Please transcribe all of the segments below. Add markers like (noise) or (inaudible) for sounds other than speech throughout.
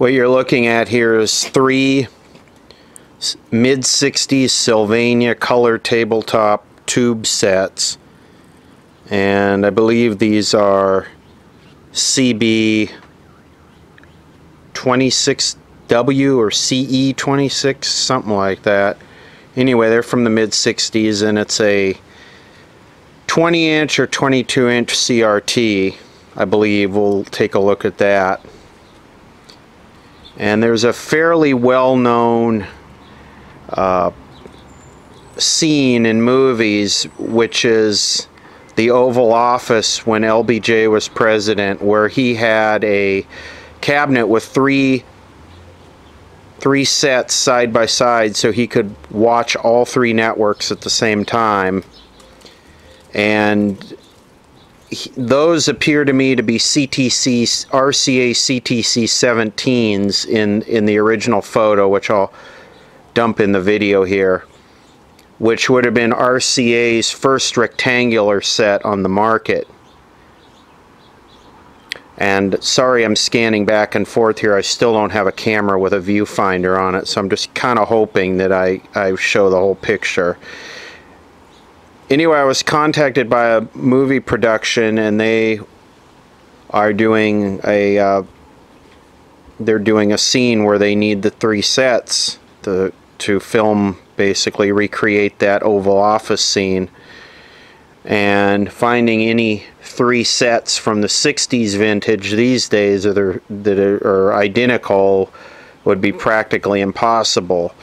What you're looking at here is three mid 60s Sylvania color tabletop tube sets. And I believe these are CB 26W or CE 26 something like that. Anyway they're from the mid 60s and it's a 20 inch or 22 inch CRT I believe. We'll take a look at that and there's a fairly well-known uh, scene in movies which is the Oval Office when LBJ was president where he had a cabinet with three three sets side by side so he could watch all three networks at the same time. And those appear to me to be CTC RCA CTC 17s in in the original photo which I'll dump in the video here which would have been RCA's first rectangular set on the market. And sorry I'm scanning back and forth here. I still don't have a camera with a viewfinder on it so I'm just kind of hoping that I, I show the whole picture anyway I was contacted by a movie production and they are doing a uh, they're doing a scene where they need the three sets to to film basically recreate that Oval Office scene and finding any three sets from the 60s vintage these days that are, that are identical would be practically impossible.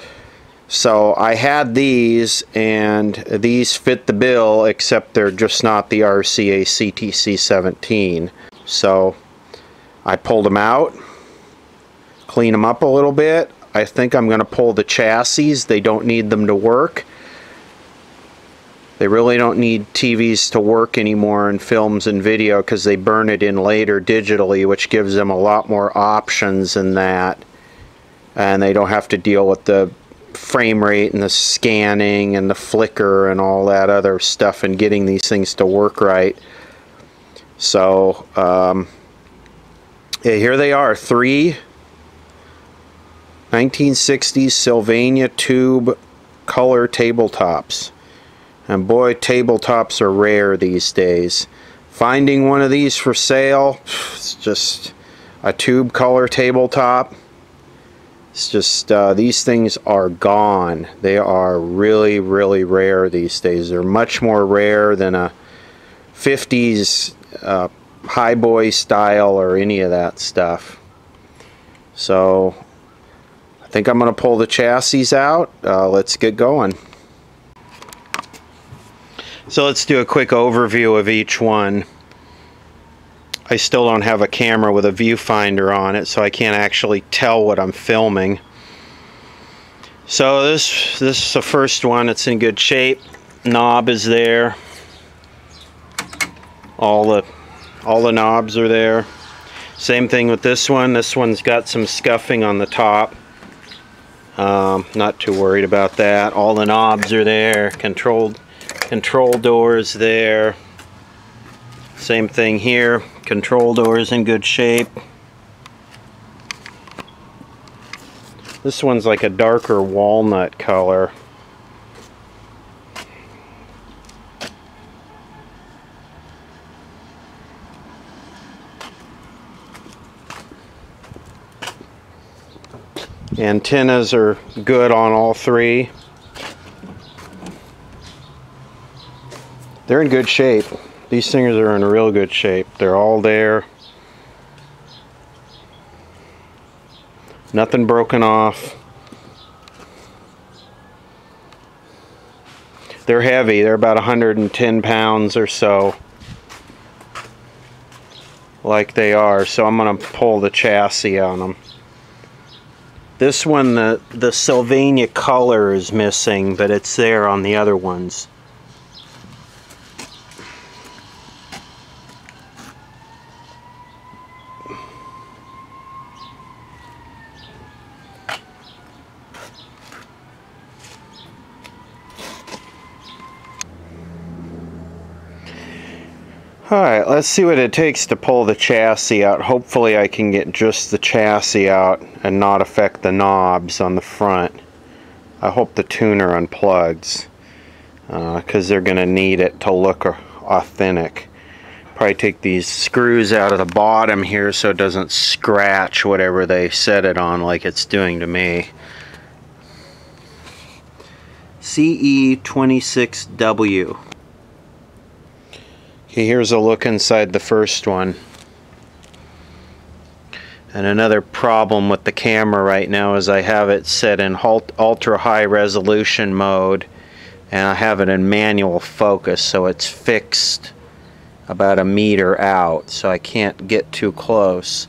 So I had these and these fit the bill except they're just not the RCA CTC 17. So I pulled them out, clean them up a little bit. I think I'm going to pull the chassis. They don't need them to work. They really don't need TVs to work anymore in films and video because they burn it in later digitally, which gives them a lot more options than that. And they don't have to deal with the frame rate and the scanning and the flicker and all that other stuff and getting these things to work right. So, um, yeah, here they are, three 1960s Sylvania tube color tabletops. And boy, tabletops are rare these days. Finding one of these for sale, it's just a tube color tabletop. It's just, uh, these things are gone. They are really, really rare these days. They're much more rare than a 50s uh, highboy style or any of that stuff. So, I think I'm going to pull the chassis out. Uh, let's get going. So let's do a quick overview of each one. I still don't have a camera with a viewfinder on it, so I can't actually tell what I'm filming. So this this is the first one. It's in good shape. Knob is there. All the all the knobs are there. Same thing with this one. This one's got some scuffing on the top. Um, not too worried about that. All the knobs are there. Controlled control doors there. Same thing here. Control door is in good shape. This one's like a darker walnut color. Antennas are good on all three. they're in good shape. These things are in real good shape. They're all there. Nothing broken off. They're heavy. They're about 110 pounds or so. Like they are. So I'm going to pull the chassis on them. This one, the, the Sylvania color is missing, but it's there on the other ones. Alright, let's see what it takes to pull the chassis out. Hopefully I can get just the chassis out and not affect the knobs on the front. I hope the tuner unplugs because uh, they're going to need it to look authentic. Probably take these screws out of the bottom here so it doesn't scratch whatever they set it on like it's doing to me. CE26W. Okay, here's a look inside the first one. And another problem with the camera right now is I have it set in ultra high resolution mode and I have it in manual focus so it's fixed about a meter out so I can't get too close.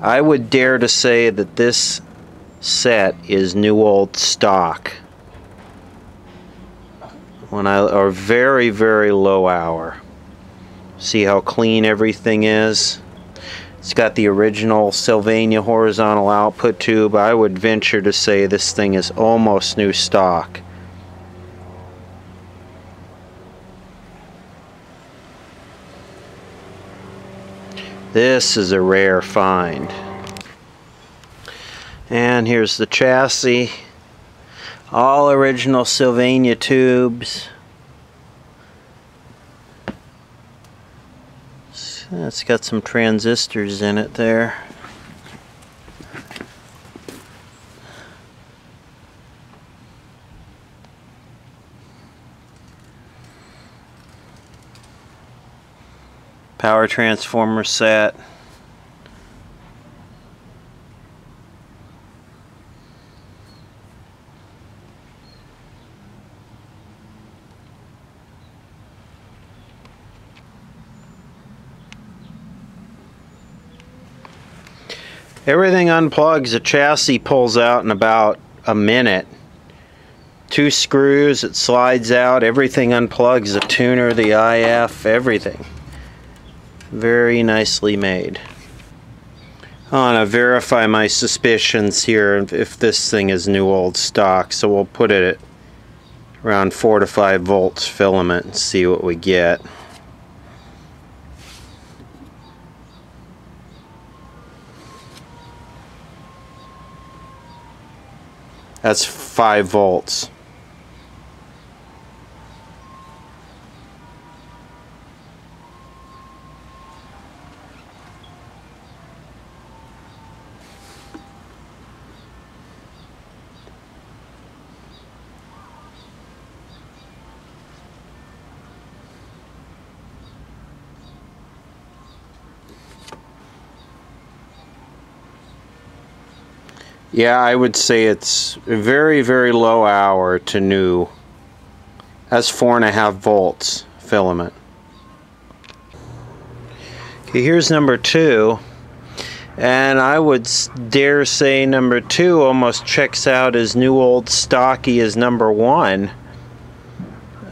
I would dare to say that this set is new old stock when I are very very low hour. See how clean everything is? It's got the original Sylvania horizontal output tube. I would venture to say this thing is almost new stock. This is a rare find. And here's the chassis all original Sylvania tubes. It's got some transistors in it there. Power transformer set. Everything unplugs, the chassis pulls out in about a minute. Two screws, it slides out, everything unplugs, the tuner, the IF, everything. Very nicely made. I want to verify my suspicions here if this thing is new old stock, so we'll put it at around 4 to 5 volts filament and see what we get. That's 5 volts. Yeah, I would say it's a very, very low hour to new. That's four and a half volts filament. Okay, here's number two. And I would dare say number two almost checks out as new old stocky as number one.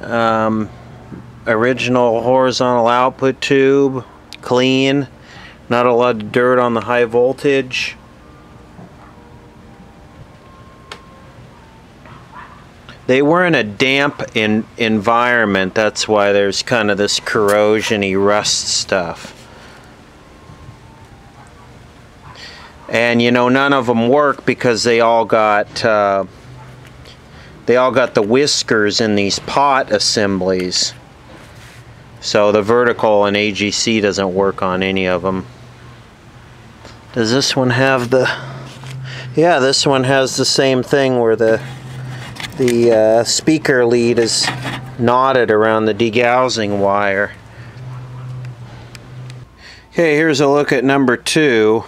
Um, original horizontal output tube, clean, not a lot of dirt on the high voltage. They were in a damp in environment. That's why there's kind of this corrosiony rust stuff. And you know none of them work because they all got uh, they all got the whiskers in these pot assemblies. So the vertical and AGC doesn't work on any of them does this one have the yeah this one has the same thing where the the uh, speaker lead is knotted around the degaussing wire. Okay, here's a look at number two.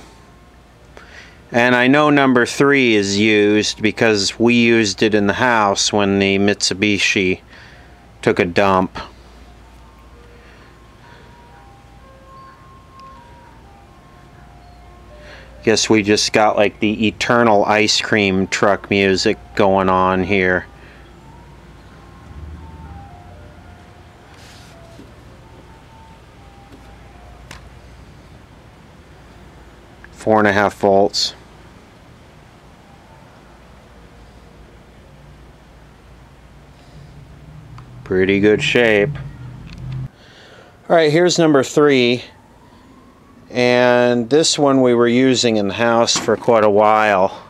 And I know number three is used because we used it in the house when the Mitsubishi took a dump. Guess we just got like the eternal ice cream truck music going on here. Four and a half volts. Pretty good shape. All right, here's number three. And this one we were using in the house for quite a while.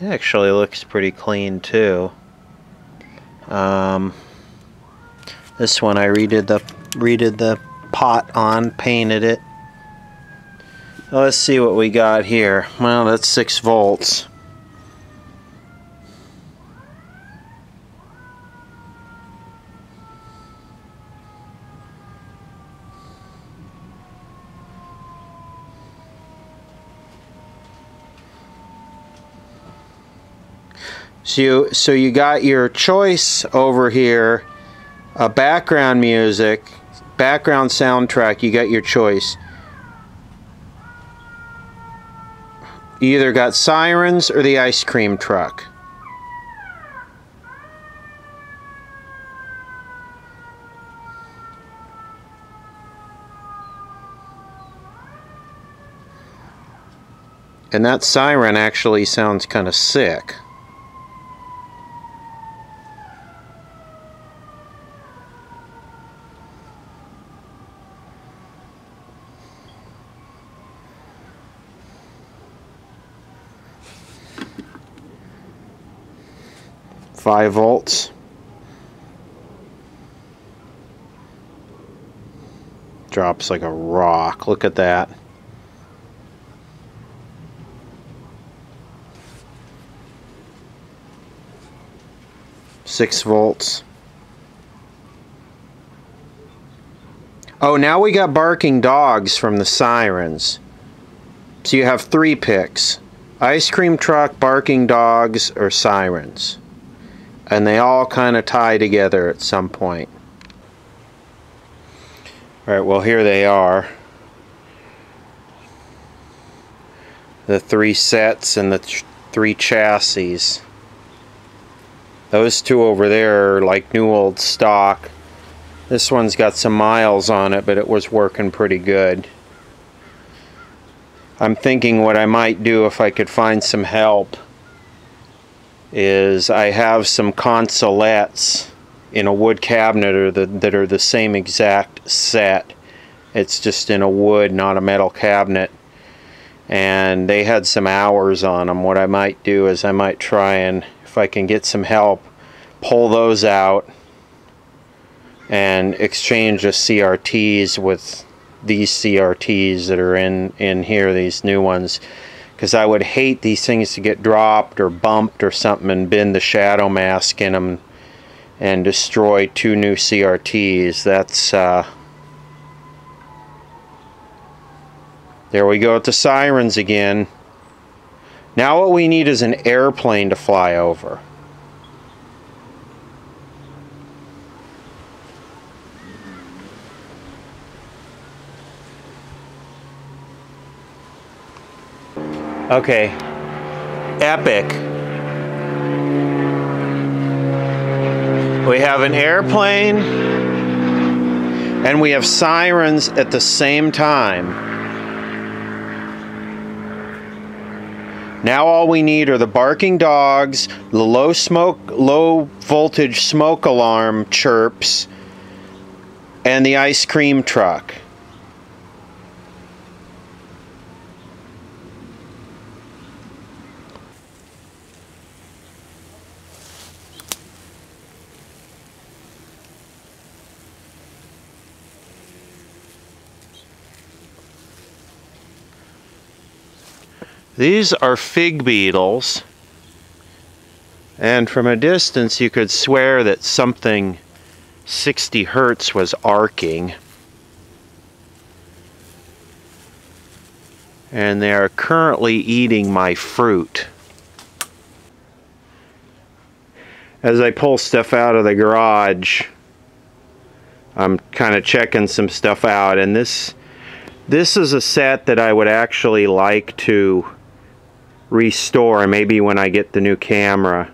It actually looks pretty clean too. Um, this one I redid the redid the pot on, painted it. Let's see what we got here. Well, that's 6 volts. So you, so you got your choice over here, a background music, background soundtrack, you got your choice. You either got Sirens or the Ice Cream Truck. And that siren actually sounds kind of sick. Five volts. Drops like a rock. Look at that. Six volts. Oh, now we got barking dogs from the sirens. So you have three picks. Ice cream truck, barking dogs, or sirens. And they all kind of tie together at some point. Alright, well here they are. The three sets and the th three chassis. Those two over there are like new old stock. This one's got some miles on it, but it was working pretty good. I'm thinking what I might do if I could find some help is I have some consolettes in a wood cabinet or the, that are the same exact set. It's just in a wood, not a metal cabinet. And they had some hours on them. What I might do is I might try and if I can get some help, pull those out and exchange the CRTs with these CRTs that are in, in here, these new ones. Because I would hate these things to get dropped or bumped or something and bend the shadow mask in them and destroy two new CRTs. That's, uh, there we go with the sirens again. Now what we need is an airplane to fly over. Okay. Epic. We have an airplane and we have sirens at the same time. Now all we need are the barking dogs, the low smoke, low voltage smoke alarm chirps, and the ice cream truck. These are fig beetles. And from a distance you could swear that something 60 hertz was arcing. And they are currently eating my fruit. As I pull stuff out of the garage, I'm kind of checking some stuff out and this this is a set that I would actually like to restore. Maybe when I get the new camera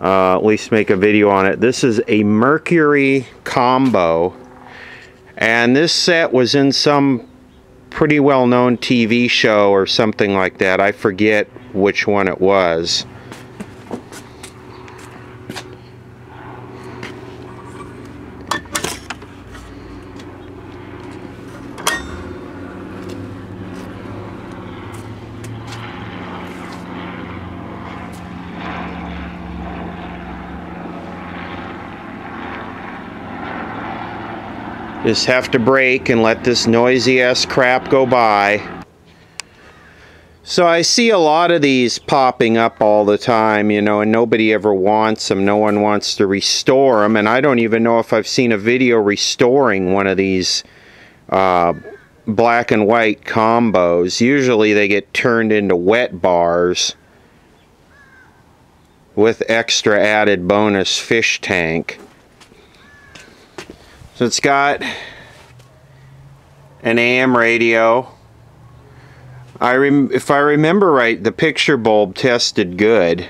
uh, at least make a video on it. This is a Mercury combo and this set was in some pretty well known TV show or something like that. I forget which one it was Just have to brake and let this noisy ass crap go by. So I see a lot of these popping up all the time, you know, and nobody ever wants them. No one wants to restore them, and I don't even know if I've seen a video restoring one of these uh, black and white combos. Usually they get turned into wet bars with extra added bonus fish tank. So it's got an AM radio I if I remember right, the picture bulb tested good.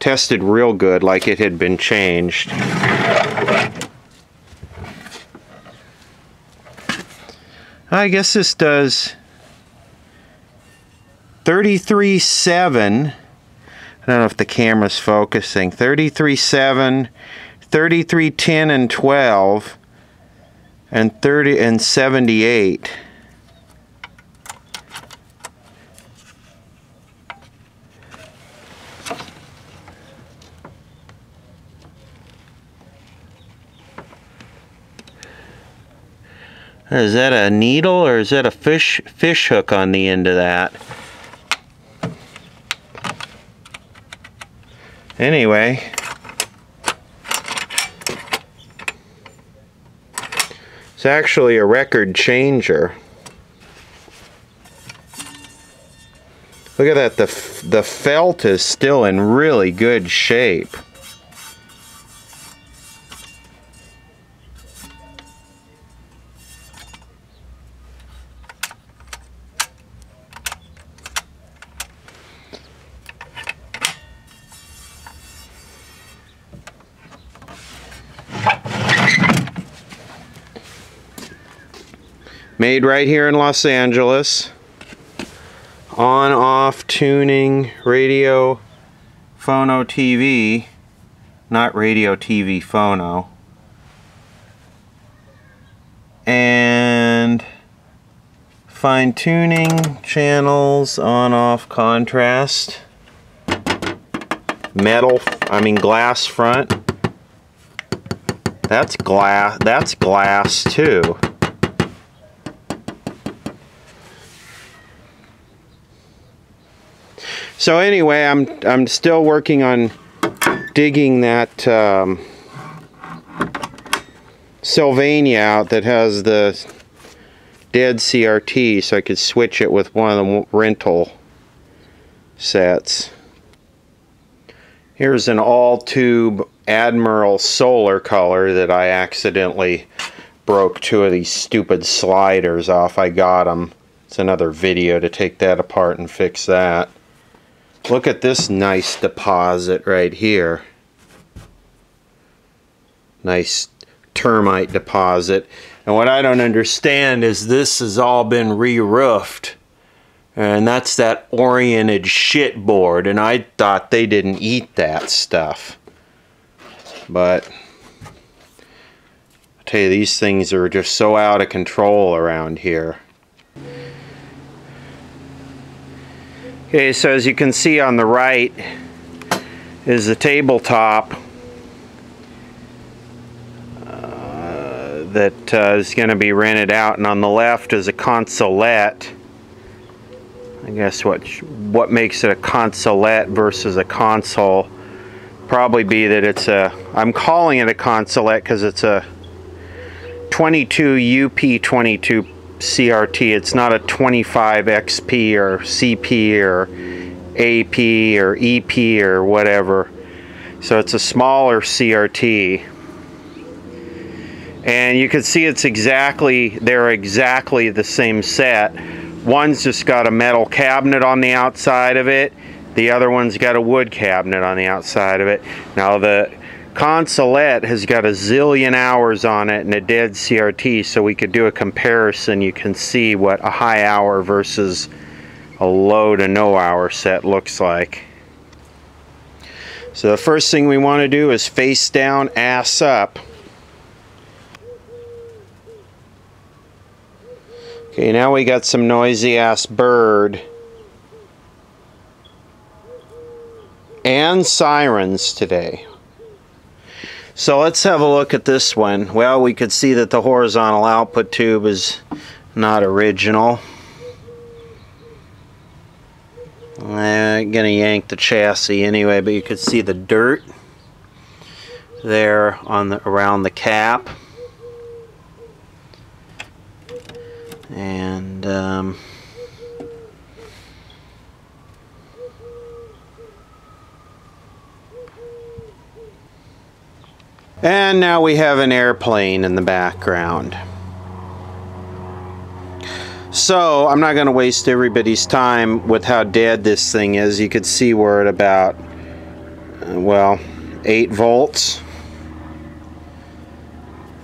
Tested real good, like it had been changed. I guess this does 33.7. I don't know if the camera's focusing. 33.7, 33.10 and 12, and 30 and 78. Is that a needle or is that a fish fish hook on the end of that? Anyway. It's actually a record changer. Look at that, the, the felt is still in really good shape. Made right here in Los Angeles. On off tuning radio phono TV. Not radio TV phono. And fine tuning channels on off contrast. Metal, I mean glass front. That's glass, that's glass too. So anyway, I'm I'm still working on digging that um, Sylvania out that has the dead CRT so I could switch it with one of the rental sets. Here's an all-tube Admiral Solar color that I accidentally broke two of these stupid sliders off. I got them. It's another video to take that apart and fix that. Look at this nice deposit right here. Nice termite deposit. And what I don't understand is this has all been re-roofed. And that's that oriented shit board. And I thought they didn't eat that stuff. But I tell you, these things are just so out of control around here. Okay, so as you can see on the right is the tabletop uh, that uh, is going to be rented out, and on the left is a consolette. I guess what what makes it a consolette versus a console probably be that it's a I'm calling it a consolette because it's a 22 UP22 CRT. It's not a 25XP or CP or AP or EP or whatever. So it's a smaller CRT. And you can see it's exactly, they're exactly the same set. One's just got a metal cabinet on the outside of it. The other one's got a wood cabinet on the outside of it. Now the Consolette has got a zillion hours on it and a dead CRT so we could do a comparison you can see what a high hour versus a low to no hour set looks like. So the first thing we want to do is face down ass up. Okay now we got some noisy ass bird and sirens today. So let's have a look at this one. Well, we could see that the horizontal output tube is not original. I'm gonna yank the chassis anyway, but you could see the dirt there on the around the cap. And um, And now we have an airplane in the background. So I'm not going to waste everybody's time with how dead this thing is. You could see we're at about, uh, well, 8 volts.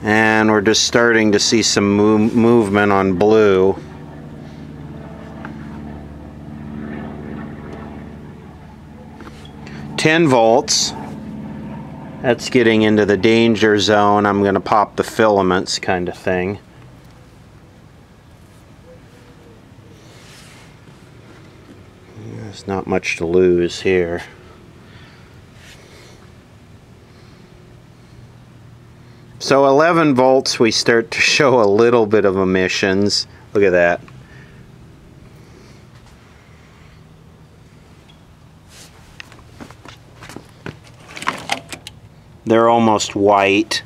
And we're just starting to see some move movement on blue. Ten volts. That's getting into the danger zone. I'm going to pop the filaments kind of thing. There's not much to lose here. So 11 volts, we start to (laughs) show a little bit of emissions. Look at that. They're almost white.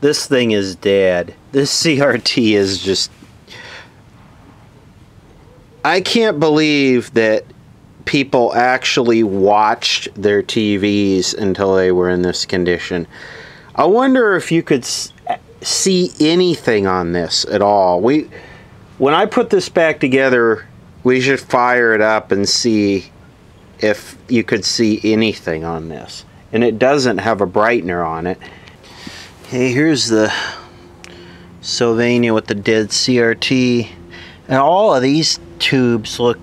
This thing is dead. This (laughs) CRT is just... I can't believe that people actually watched their TVs until they were in this condition. I wonder if you could see anything on this at all. We, when I put this back together we should fire it up and see if you could see anything on this. And it doesn't have a brightener on it. Hey, here's the Sylvania with the dead CRT. And all of these tubes look,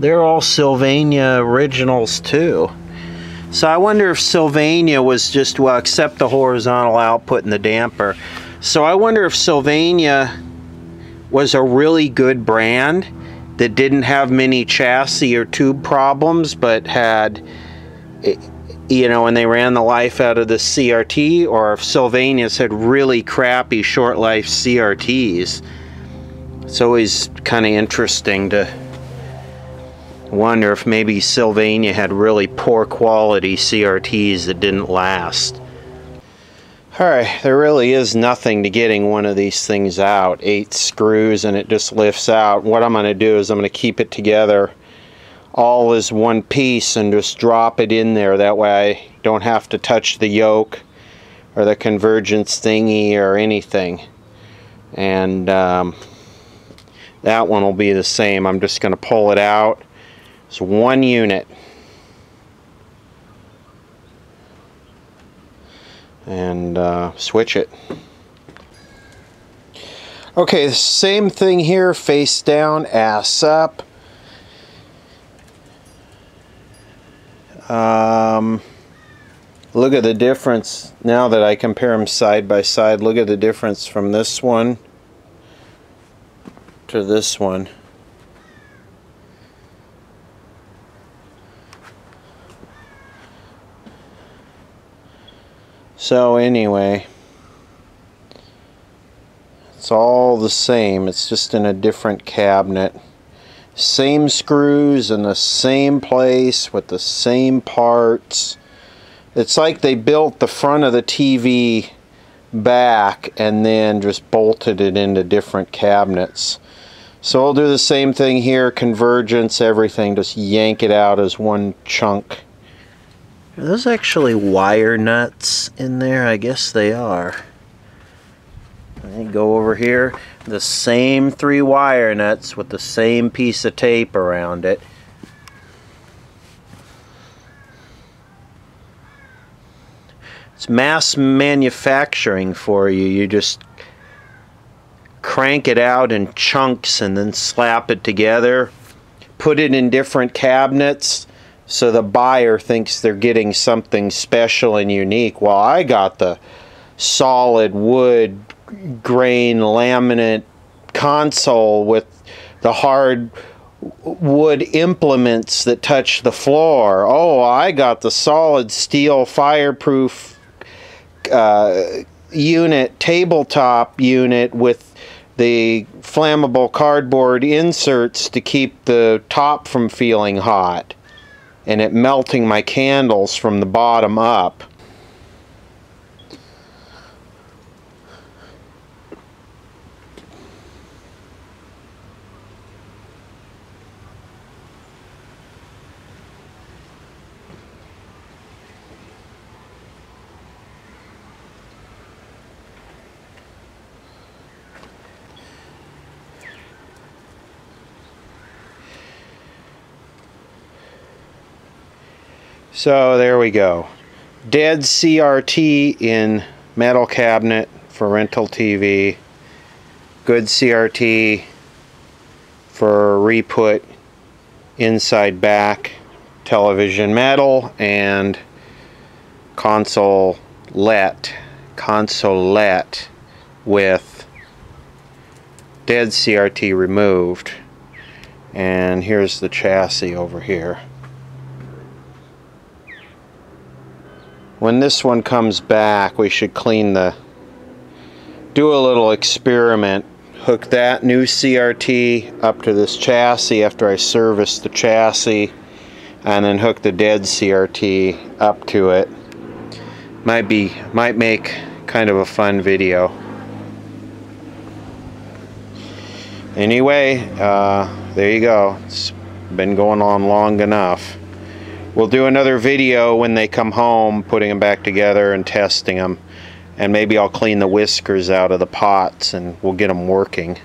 they're all Sylvania originals too. So I wonder if Sylvania was just, well, except the horizontal output and the damper. So I wonder if Sylvania was a really good brand that didn't have many chassis or tube problems, but had, eh, you know, when they ran the life out of the CRT, or if Sylvania's had really crappy short life CRTs. It's always kind of interesting to wonder if maybe Sylvania had really poor quality CRTs that didn't last. Alright, there really is nothing to getting one of these things out. Eight screws and it just lifts out. What I'm going to do is I'm going to keep it together all as one piece and just drop it in there. That way I don't have to touch the yoke or the convergence thingy or anything. And um, that one will be the same. I'm just going to pull it out. It's one unit. And uh, switch it. Okay, same thing here, face down, ass up. Um, look at the difference now that I compare them side by side. Look at the difference from this one to this one. So anyway, it's all the same. It's just in a different cabinet. Same screws in the same place with the same parts. It's like they built the front of the TV back and then just bolted it into different cabinets. So I'll do the same thing here, convergence, everything, just yank it out as one chunk. Are those actually wire nuts in there? I guess they are. go over here. The same three wire nuts with the same piece of tape around it. It's mass manufacturing for you. You just crank it out in chunks and then slap it together. Put it in different cabinets so the buyer thinks they're getting something special and unique. Well, I got the solid wood grain laminate console with the hard wood implements that touch the floor. Oh, I got the solid steel fireproof uh, unit, tabletop unit with the flammable cardboard inserts to keep the top from feeling hot and it melting my candles from the bottom up. So there we go. Dead CRT in metal cabinet for rental TV. Good CRT for re-put inside back television metal and console let consolette with dead CRT removed and here's the chassis over here when this one comes back we should clean the do a little experiment. Hook that new CRT up to this chassis after I service the chassis and then hook the dead CRT up to it. Might be might make kind of a fun video. Anyway uh, there you go. It's been going on long enough We'll do another video when they come home, putting them back together and testing them. And maybe I'll clean the whiskers out of the pots and we'll get them working.